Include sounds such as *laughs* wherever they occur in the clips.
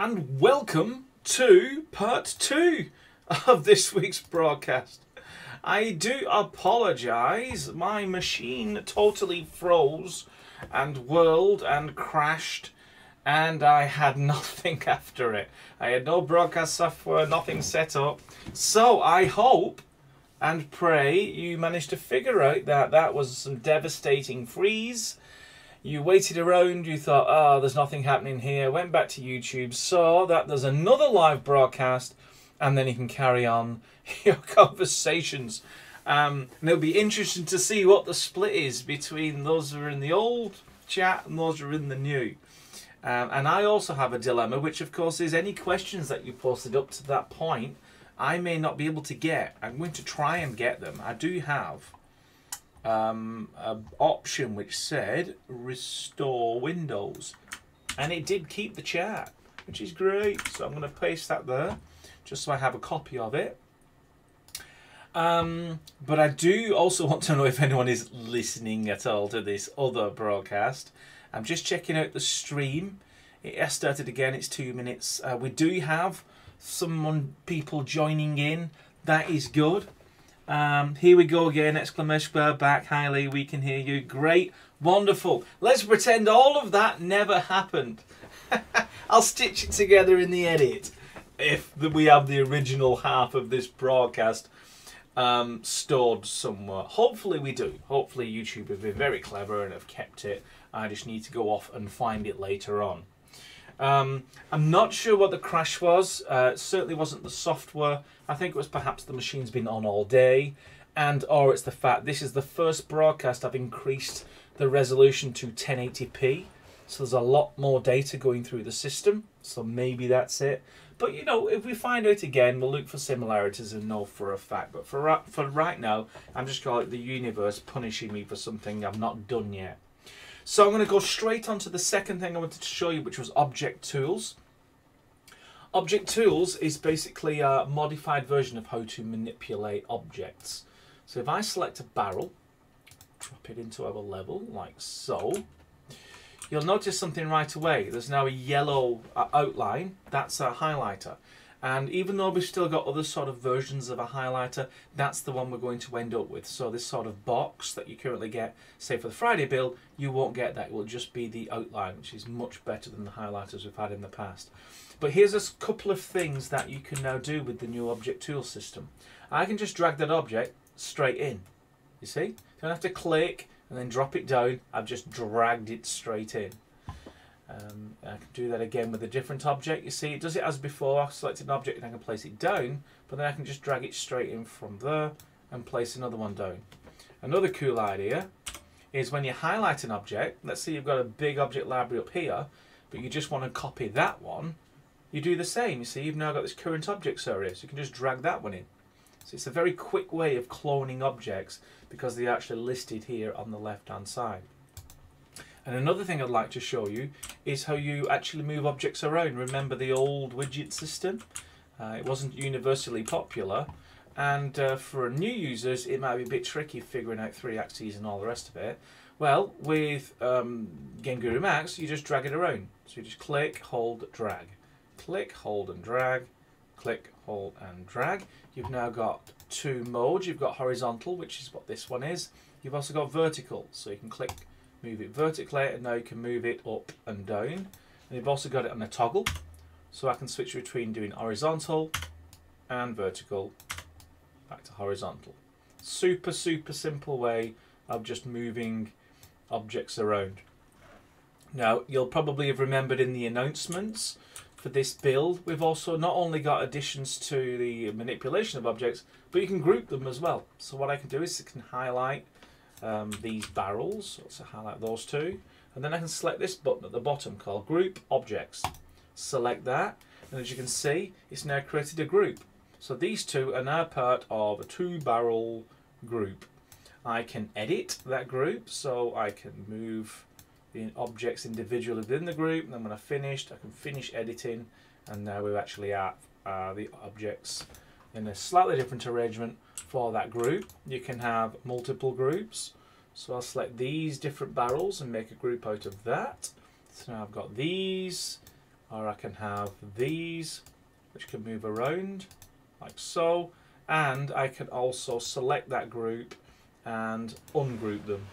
and welcome to part two of this week's broadcast. I do apologise, my machine totally froze and whirled and crashed, and I had *laughs* nothing after it. I had no broadcast software, nothing set up. So I hope and pray you managed to figure out that that was some devastating freeze you waited around, you thought, oh, there's nothing happening here, went back to YouTube, saw that there's another live broadcast, and then you can carry on *laughs* your conversations. Um, and it'll be interesting to see what the split is between those who are in the old chat and those who are in the new. Um, and I also have a dilemma, which of course is any questions that you posted up to that point, I may not be able to get. I'm going to try and get them. I do have um, an option which said restore windows. And it did keep the chat which is great. So I'm going to paste that there just so I have a copy of it. Um, but I do also *laughs* want to know if anyone is listening at all to this other broadcast. I'm just checking out the stream. It has started again. It's two minutes. Uh, we do have some people joining in. That is good um, here we go again, exclamation bar back, highly, we can hear you. Great, wonderful. Let's pretend all of that never happened. *laughs* I'll stitch it together in the edit if we have the original half of this broadcast um, stored somewhere. Hopefully we do. Hopefully YouTube have been very clever and have kept it. I just need to go off and find it later on. Um, I'm not sure what the crash was. Uh, it certainly wasn't the software. I think it was perhaps the machine's been on all day, and or it's the fact this is the first broadcast I've increased the resolution to 1080p. So there's a lot more data going through the system. So maybe that's it. But you know, if we find out again, we'll look for similarities and know for a fact. But for for right now, I'm just calling the universe punishing me for something I've not done yet. So I'm going to go straight on to the second thing I wanted to show you, which was Object Tools. Object Tools is basically a modified version of how to manipulate objects. So if I select a barrel, drop it into our level like so, you'll notice something right away. There's now a yellow uh, outline. That's a highlighter. And even though we've still got other sort of versions of a highlighter, that's the one we're going to end up with. So this sort of box that you currently get, say for the Friday bill you won't get that. It will just be the outline, which is much better than the highlighters we've had in the past. But here's a couple of things that you can now do with the new object tool system. I can just drag that object straight in. You see? Don't have to click and then drop it down. I've just dragged it straight in. Um, I can do that again with a different object. You see, it does it as before. I've selected an object and I can place it down, but then I can just drag it straight in from there and place another one down. Another cool idea is when you highlight an object, let's say you've got a big object library up here, but you just want to copy that one, you do the same. You see, you've now got this current objects area, so you can just drag that one in. So it's a very quick way of cloning objects because they're actually listed here on the left hand side. And another thing I'd like to show you is how you actually move objects around. Remember the old widget system? Uh, it wasn't universally popular and uh, for new users it might be a bit tricky figuring out three axes and all the rest of it. Well, with um, Game Guru Max, you just drag it around. So you just click, hold, drag. Click, hold and drag. Click, hold and drag. You've now got two modes. You've got horizontal, which is what this one is. You've also got vertical, so you can click move it vertically and now you can move it up and down. And you've also got it on a toggle so I can switch between doing horizontal and vertical back to horizontal. Super super simple way of just moving objects around. Now you'll probably have remembered in the announcements for this build we've also not only got additions to the manipulation of objects but you can group them as well. So what I can do is I can highlight um, these barrels. So highlight those two. And then I can select this button at the bottom called Group Objects. Select that. And as you can see, it's now created a group. So these two are now part of a two barrel group. I can edit that group, so I can move the objects individually within the group. And then when I've finished, I can finish editing. And now we're actually at uh, the objects in a slightly different arrangement for that group. You can have multiple groups. So I'll select these different barrels and make a group out of that. So now I've got these or I can have these which can move around like so and I can also select that group and ungroup them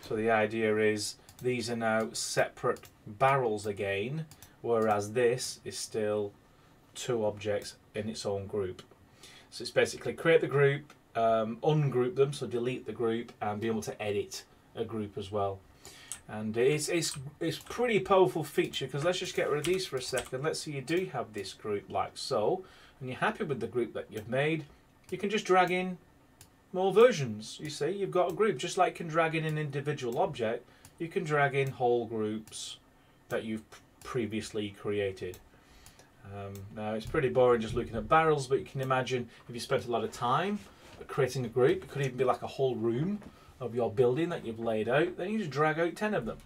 so the idea is these are now separate barrels again whereas this is still two objects in its own group so it's basically create the group um, ungroup them so delete the group and be able to edit a group as well. And it's it's it's pretty powerful feature because let's just get rid of these for a second. Let's say you do have this group like so and you're happy with the group that you've made you can just drag in more versions. You see you've got a group. Just like you can drag in an individual object you can drag in whole groups that you've previously created um, now it's pretty boring just looking at barrels but you can imagine if you spent a lot of time creating a group it could even be like a whole room of your building that you've laid out, then you just drag out 10 of them.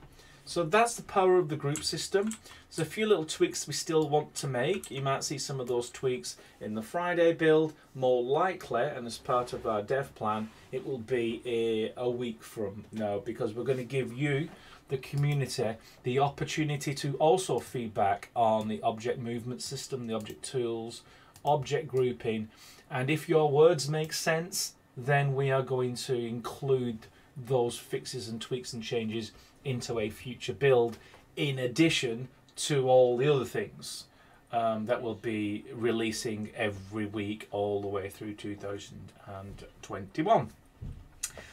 So that's the power of the group system. There's a few little tweaks we still want to make. You might see some of those tweaks in the Friday build. More likely, and as part of our dev plan, it will be a, a week from now because we're going to give you, the community, the opportunity to also feedback on the object movement system, the object tools, object grouping, and if your words make sense, then we are going to include those fixes and tweaks and changes into a future build in addition to all the other things um, that will be releasing every week all the way through 2021.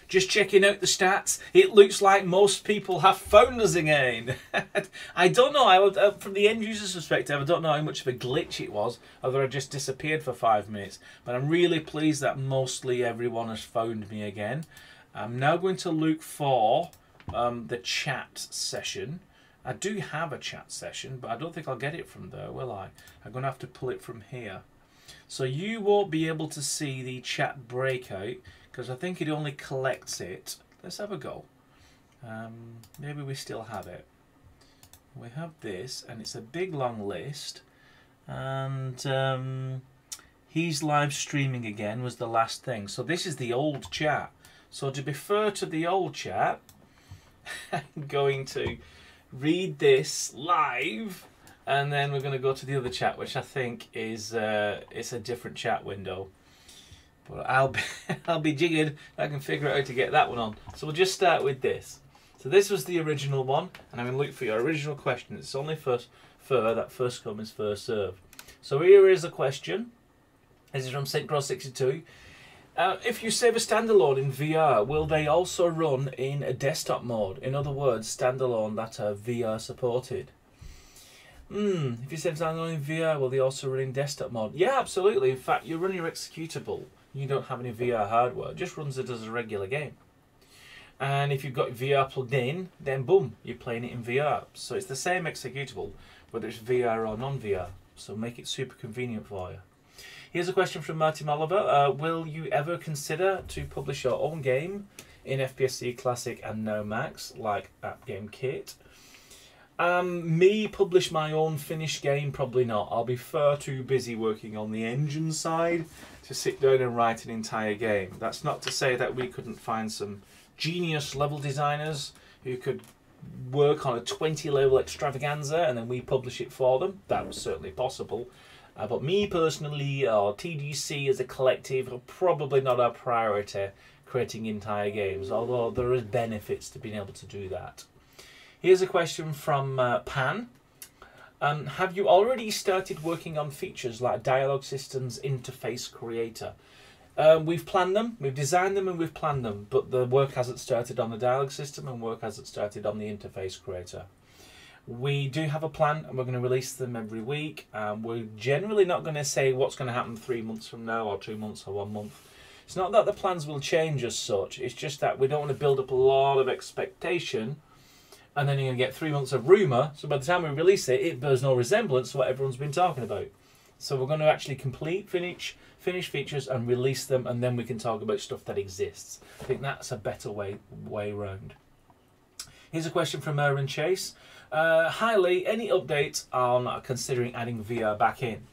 Just checking out the stats, it looks like most people have found us again. *laughs* I don't know, I would, uh, from the end user's perspective, I don't know how much of a glitch it was, whether I just disappeared for five minutes. But I'm really pleased that mostly everyone has found me again. I'm now going to look for um, the chat session. I do have a chat session, but I don't think I'll get it from there, will I? I'm going to have to pull it from here. So you won't be able to see the chat breakout because I think it only collects it. Let's have a go. Um, maybe we still have it. We have this, and it's a big long list. And um, he's live streaming again was the last thing. So this is the old chat. So to be fair to the old chat, *laughs* I'm going to read this live and then we're going to go to the other chat which I think is uh, it's a different chat window but I'll be, *laughs* I'll be jiggered I can figure out how to get that one on. So we'll just start with this. So this was the original one, and I'm going to look for your original question. It's only first fur that first come is first serve. So here is a question. This is from St. Cross 62. Uh, if you save a standalone in VR, will they also run in a desktop mode? In other words, standalone that are VR supported. Hmm, if you save standalone in VR, will they also run in desktop mode? Yeah, absolutely. In fact, you run your executable you don't have any VR hardware. It just runs it as a regular game. And if you've got VR plugged in, then boom, you're playing it in VR. So it's the same executable, whether it's VR or non-VR. So make it super convenient for you. Here's a question from Martin Oliver. Uh, will you ever consider to publish your own game in FPSC Classic and No Max, like App Game Kit? Um, me publish my own finished game, probably not. I'll be far too busy working on the engine side to sit down and write an entire game. That's not to say that we couldn't find some genius level designers who could work on a 20 level extravaganza and then we publish it for them. That was certainly possible. Uh, but me personally, or TGC as a collective, are probably not our priority creating entire games, although there is benefits to being able to do that. Here's a question from uh, Pan. Um, have you already started working on features like dialogue systems interface creator? Um, we've planned them, we've designed them, and we've planned them, but the work hasn't started on the dialogue system and work hasn't started on the interface creator. We do have a plan and we're going to release them every week. Um, we're generally not going to say what's going to happen three months from now or two months or one month. It's not that the plans will change as such, it's just that we don't want to build up a lot of expectation and then you're going to get three months of rumour. So by the time we release it, it bears no resemblance to what everyone's been talking about. So we're going to actually complete, finish, finish features and release them, and then we can talk about stuff that exists. I think that's a better way way round. Here's a question from Aaron Chase. Uh, hi Lee, any updates on considering adding VR back in?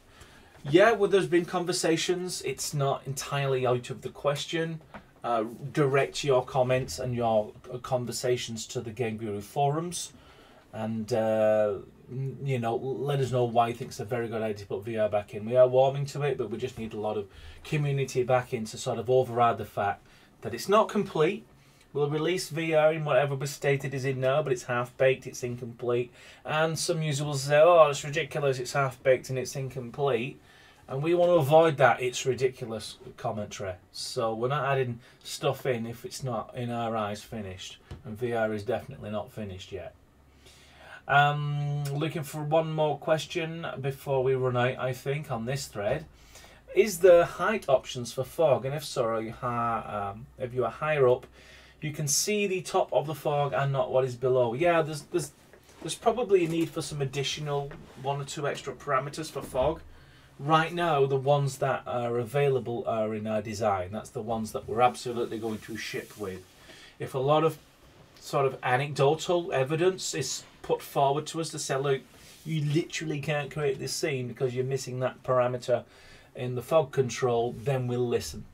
Yeah, well, there's been conversations. It's not entirely out of the question uh, direct your comments and your conversations to the Game Guru forums. and uh, you know, let us know why you think it's a very good idea to put VR back in. We are warming to it, but we just need a lot of community back in to sort of override the fact that it's not complete. We'll release VR in whatever was stated is in now, but it's half baked, it's incomplete. And some users will say, oh, it's ridiculous, it's half baked and it's incomplete. And we want to avoid that it's ridiculous commentary. So we're not adding stuff in if it's not, in our eyes, finished. And VR is definitely not finished yet. Um, looking for one more question before we run out, I think, on this thread. Is there height options for fog? And if so, you um, if you are higher up, you can see the top of the fog and not what is below. Yeah, there's there's there's probably a need for some additional one or two extra parameters for fog. Right now, the ones that are available are in our design. That's the ones that we're absolutely going to ship with. If a lot of sort of anecdotal evidence is put forward to us to say, look, you literally can't create this scene because you're missing that parameter in the fog control, then we'll listen.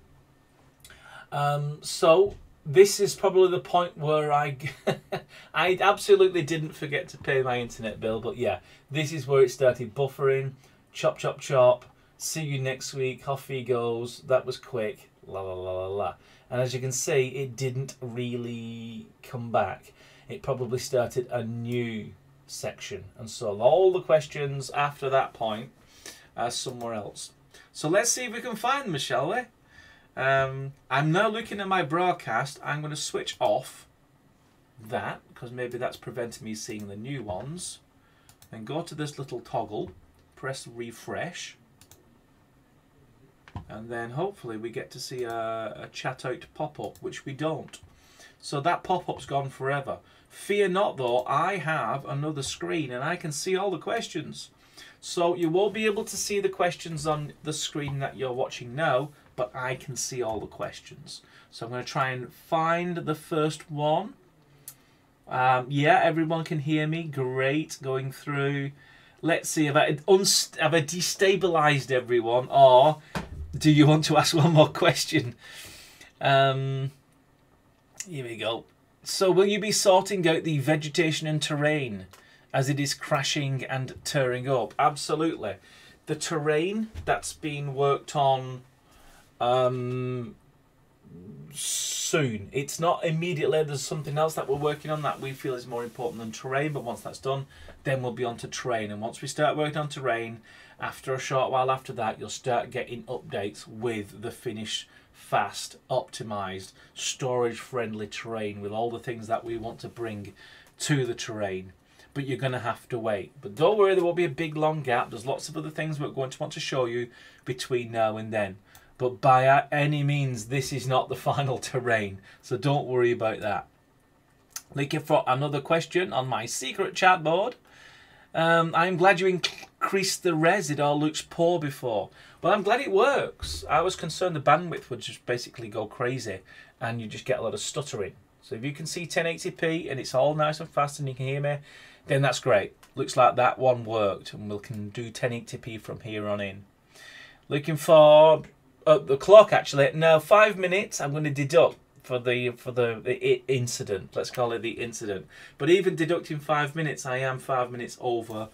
Um, so this is probably the point where I *laughs* I absolutely didn't forget to pay my internet bill, but yeah, this is where it started buffering chop, chop, chop. See you next week. Off he goes. That was quick. La la la la la. And as you can see, it didn't really come back. It probably started a new section. And so all the questions after that point are somewhere else. So let's see if we can find them, shall we? Um, I'm now looking at my broadcast. I'm going to switch off that because maybe that's preventing me seeing the new ones. And go to this little toggle press refresh. And then hopefully we get to see a, a chat out pop-up which we don't. So that pop-up's gone forever. Fear not though I have another screen and I can see all the questions. So you won't be able to see the questions on the screen that you're watching now but I can see all the questions. So I'm going to try and find the first one. Um, yeah everyone can hear me. Great. Going through Let's see, have I, have I destabilised everyone or do you want to ask one more question? Um, here we go. So will you be sorting out the vegetation and terrain as it is crashing and tearing up? Absolutely. The terrain that's been worked on um, soon. It's not immediately. There's something else that we're working on that we feel is more important than terrain. But once that's done, then we'll be on to terrain. And once we start working on terrain, after a short while after that, you'll start getting updates with the finished, fast, optimized, storage-friendly terrain with all the things that we want to bring to the terrain. But you're going to have to wait. But don't worry, there will be a big long gap. There's lots of other things we're going to want to show you between now and then. But by any means, this is not the *laughs* final terrain, so don't worry about that. Looking for another question on my secret chat board. Um, I'm glad you increased the res. It all looks poor before. Well, I'm glad it works. I was concerned the bandwidth would just basically go crazy and you just get a lot of stuttering. So if you can see 1080p and it's all nice and fast and you can hear me, then that's great. Looks like that one worked and we can do 1080p from here on in. Looking for uh, the clock actually. Now five minutes. I'm going to deduct for the for the, the incident. Let's call it the incident. But even deducting five minutes, I am five minutes over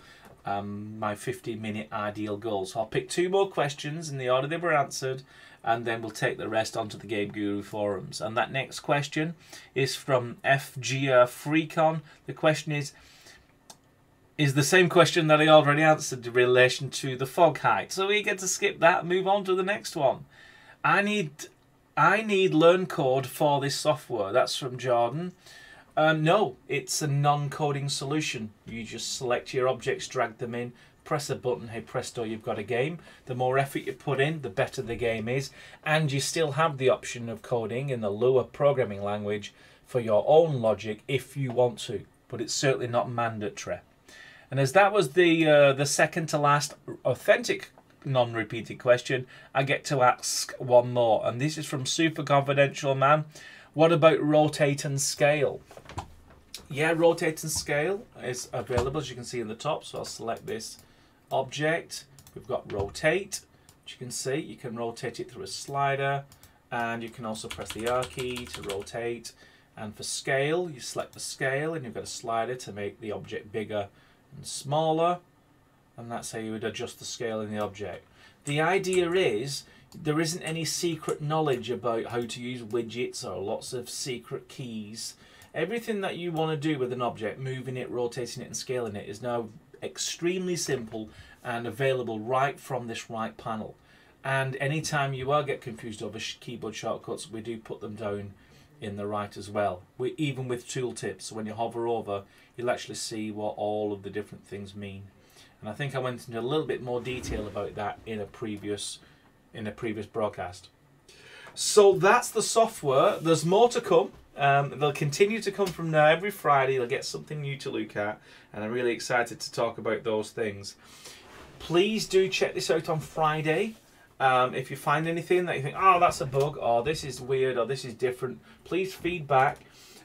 um, my 15 minute ideal goal. So I'll pick two more questions in the order they were answered, and then we'll take the rest onto the Game Guru forums. And that next question is from FGR Freecon. The question is is the same question that I already answered in relation to the fog height. So we get to skip that and move on to the next one. I need I need learn code for this software. That's from Jordan. Um, no, it's a non-coding solution. You just select your objects, drag them in, press a button, hey presto, you've got a game. The more effort you put in, the better the game is. And you still have the option of coding in the Lua programming language for your own logic if you want to. But it's certainly not mandatory. And as that was the uh, the second to last authentic non-repeated question, I get to ask one more, and this is from Super Confidential Man. What about rotate and scale? Yeah, rotate and scale is available as you can see in the top. So I'll select this object. We've got rotate. As you can see, you can rotate it through a slider, and you can also press the R key to rotate And for scale, you select the scale and you've got a slider to make the object bigger and smaller. And that's how you would adjust the scale in the object. The idea is there isn't any secret knowledge about how to use widgets or lots of secret keys. Everything that you want to do with an object, moving it, rotating it, and scaling it, is now extremely simple and available right from this right panel. And anytime you are get confused over keyboard shortcuts, we do put them down in the right as well. We even with tooltips, when you hover over, you'll actually see what all of the different things mean. And I think I went into a little bit more detail about that in a previous in a previous broadcast. So that's the software. There's more to come. Um, they'll continue to come from now every Friday. You'll get something new to look at, and I'm really excited to talk about those things. Please do check this out on Friday. Um, if you find anything that you think, oh, that's a bug, or this is weird, or this is different, please feedback.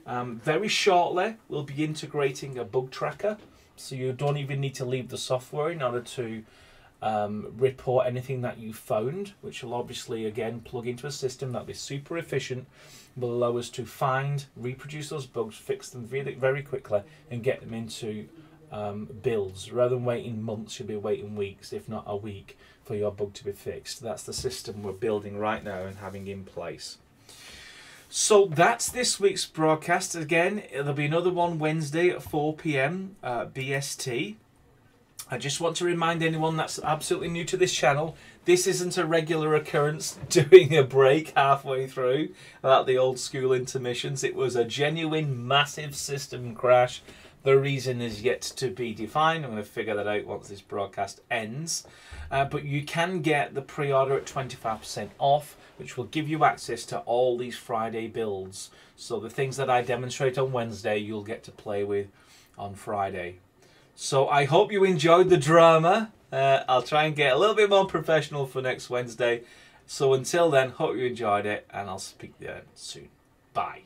Um, very shortly, we'll be integrating a bug tracker, so you don't even need to leave the software in order to um, report anything that you found, which will obviously again plug into a system that'll be super efficient, will allow us to find, reproduce those bugs, fix them very, very quickly, and get them into um, builds. Rather than waiting months, you'll be waiting weeks, if not a week, for your bug to be fixed. That's the system we're building right now and having in place. So that's this week's broadcast. Again, there'll be another one Wednesday at 4 pm uh, BST. I just want to remind anyone that's absolutely new to this channel, this isn't a regular occurrence *laughs* doing a break halfway through like the old school intermissions. It was a genuine massive system crash. The reason is yet to be defined. I'm going to figure that out once this broadcast ends. Uh, but you can get the pre-order at 25% off, which will give you access to all these Friday builds. So the things that I demonstrate on Wednesday, you'll get to play with on Friday. So I hope you enjoyed the drama. Uh, I'll try and get a little bit more professional for next Wednesday. So until then, hope you enjoyed it, and I'll speak to you soon. Bye.